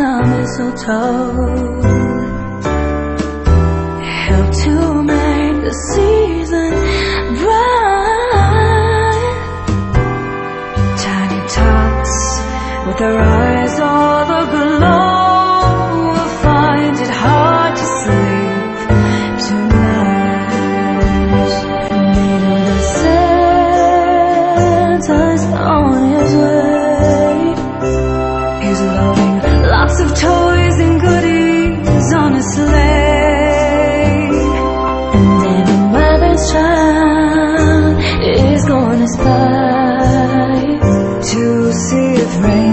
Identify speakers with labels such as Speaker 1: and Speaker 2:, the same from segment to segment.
Speaker 1: leaves our mistletoe Help to make the season bright. Tiny tots with their eyes all aglow Will find it hard to sleep tonight. Needle the on his way. of toys and goodies on a sleigh. And every mother's child is gonna spy to see if rain.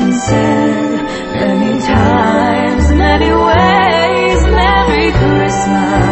Speaker 1: many times, many ways. Merry Christmas.